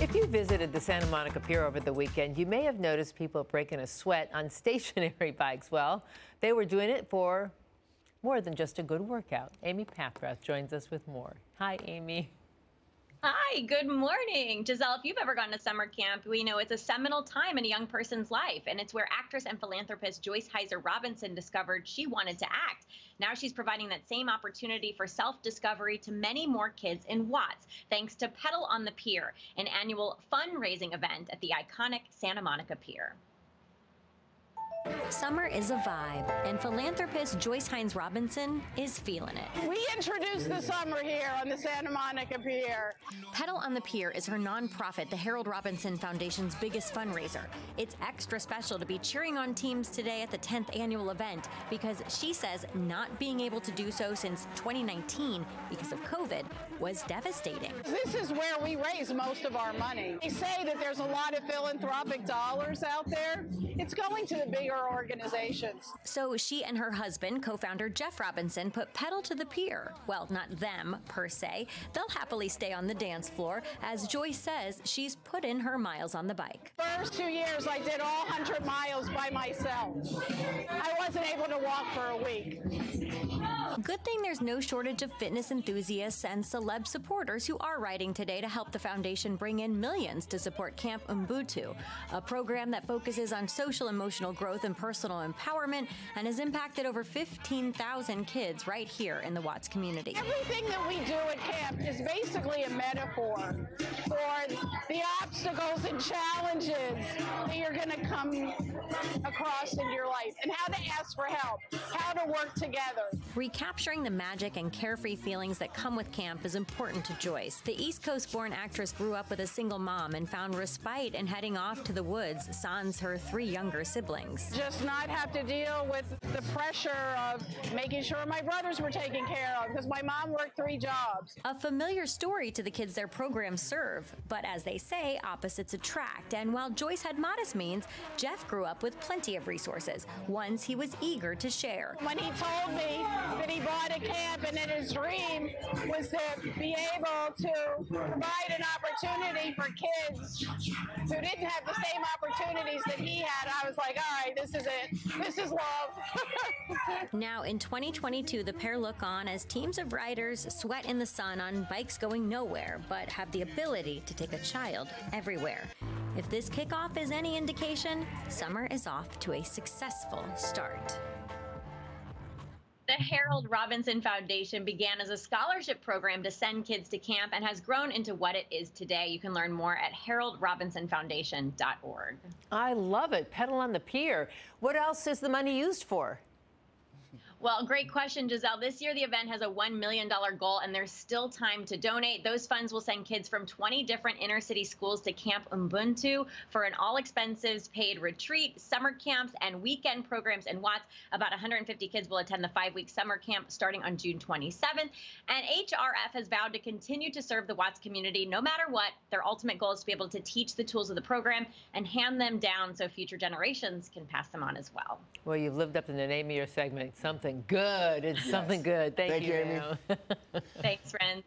If you visited the Santa Monica Pier over the weekend, you may have noticed people breaking a sweat on stationary bikes. Well, they were doing it for more than just a good workout. Amy Paffrath joins us with more. Hi, Amy. Hi, good morning. Giselle, if you've ever gone to summer camp, we know it's a seminal time in a young person's life, and it's where actress and philanthropist Joyce Hyser Robinson discovered she wanted to act. Now she's providing that same opportunity for self discovery to many more kids in Watts, thanks to Pedal on the Pier, an annual fundraising event at the iconic Santa Monica Pier. Summer is a vibe, and philanthropist Joyce Hyser Robinson is feeling it. We introduced the summer here on the Santa Monica Pier. Pedal on the Pier is her nonprofit, the Harold Robinson Foundation's biggest fundraiser. It's extra special to be cheering on teams today at the 10th annual event because she says not being able to do so since 2019 because of COVID was devastating. This is where we raise most of our money. They say that there's a lot of philanthropic dollars out there. It's going to the bigger organizations. So she and her husband, co founder Jeff Robinson, put pedal to the pier. Well, not them per se. They'll happily stay on the dance floor. As Joyce says, she's put in her miles on the bike. First two years, I did all 100 miles by myself. I wasn't walk for a week. Good thing there's no shortage of fitness enthusiasts and celeb supporters who are writing today to help the foundation bring in millions to support Camp Ubuntu, a program that focuses on social emotional growth and personal empowerment and has impacted over 15,000 kids right here in the Watts community. Everything that we do at camp is basically a metaphor for the obstacles and challenges that you're going to come across in your life and how to ask for help, how to work together. Recapturing the magic and carefree feelings that come with camp is important to Joyce. The East Coast born actress grew up with a single mom and found respite in heading off to the woods, sans her three younger siblings. Just not have to deal with the pressure of making sure my brothers were taken care of because my mom worked three jobs. A familiar story to the kids their programs serve, but as they say, opposites attract. And while Joyce had modest means, Jeff grew up with plenty of resources, ones he was eager to share. When he told me that he bought a camp and that his dream was to be able to provide an opportunity for kids who didn't have the same opportunities that he had, I was like, all right, this is it. This is love. now, in 2022, the pair look on as teams of riders sweat in the sun on bikes going nowhere, but have the ability to take a child everywhere. If this kickoff is any indication, summer is off to a successful start. Harold Robinson Foundation began as a scholarship program to send kids to camp and has grown into what it is today. You can learn more at haroldrobinsonfoundation.org. I love it. Pedal on the pier. What else is the money used for? Well, great question, Giselle. This year, the event has a $1 million goal, and there's still time to donate. Those funds will send kids from 20 different inner city schools to Camp Ubuntu for an all expenses paid retreat, summer camps, and weekend programs in Watts. About 150 kids will attend the five week summer camp starting on June 27th. And HRF has vowed to continue to serve the Watts community no matter what. Their ultimate goal is to be able to teach the tools of the program and hand them down so future generations can pass them on as well. Well, you've lived up to the name of your segment, something good. It's yes. something good. Thank, Thank you, you Amy. Thanks, friends.